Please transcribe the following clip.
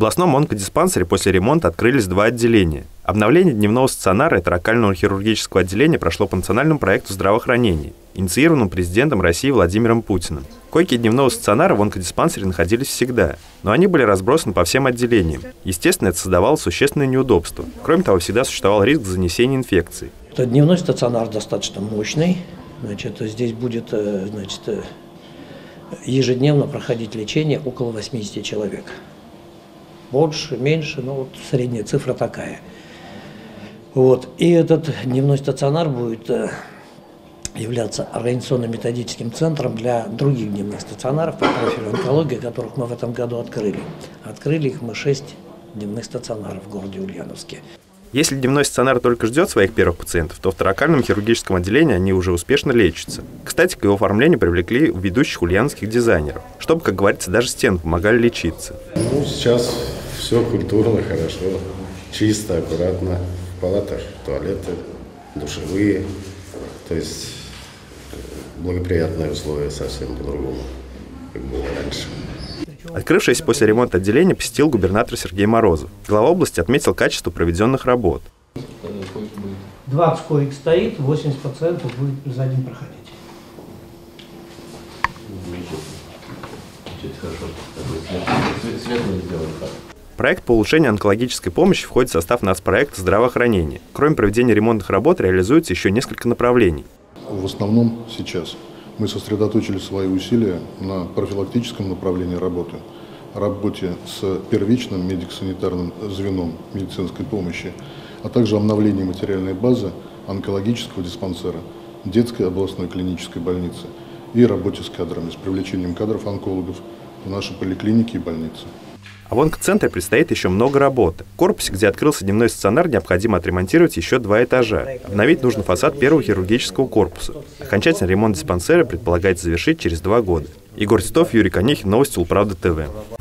областном онкодиспансере после ремонта открылись два отделения. Обновление дневного стационара и торакального хирургического отделения прошло по национальному проекту здравоохранения, инициированному президентом России Владимиром Путиным. Койки дневного стационара в онкодиспансере находились всегда, но они были разбросаны по всем отделениям. Естественно, это создавало существенное неудобство. Кроме того, всегда существовал риск занесения инфекции. Это дневной стационар достаточно мощный. Значит, здесь будет э, значит, э, ежедневно проходить лечение около 80 человек. Больше, меньше, но вот средняя цифра такая. Вот. И этот дневной стационар будет э, являться организационно-методическим центром для других дневных стационаров по профилю онкологии, которых мы в этом году открыли. Открыли их мы шесть дневных стационаров в городе Ульяновске. Если дневной стационар только ждет своих первых пациентов, то в торакальном хирургическом отделении они уже успешно лечатся. Кстати, к его оформлению привлекли ведущих ульяновских дизайнеров, чтобы, как говорится, даже стены помогали лечиться. Ну, сейчас все культурно, хорошо, чисто, аккуратно. В палатах туалеты, душевые. То есть благоприятные условия совсем по-другому, как было раньше. Открывшееся после ремонта отделение посетил губернатор Сергей Морозов. Глава области отметил качество проведенных работ. 20 коек стоит, 80% будет за день проходить. Проект по улучшению онкологической помощи входит в состав нацпроекта здравоохранения. Кроме проведения ремонтных работ, реализуется еще несколько направлений. В основном сейчас мы сосредоточили свои усилия на профилактическом направлении работы, работе с первичным медико-санитарным звеном медицинской помощи, а также обновлении материальной базы онкологического диспансера, детской областной клинической больницы и работе с кадрами, с привлечением кадров онкологов в наши поликлиники и больницы. А в онкоцентре предстоит еще много работы. В корпусе, где открылся дневной стационар, необходимо отремонтировать еще два этажа. Обновить нужно фасад первого хирургического корпуса. Окончательный ремонт диспансера предполагается завершить через два года. Егор Титов, Юрий Конихин, новости Улправда ТВ.